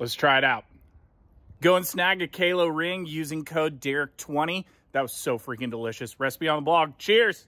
Let's try it out. Go and snag a Qalo ring using code Derek20. That was so freaking delicious. Recipe on the blog. Cheers.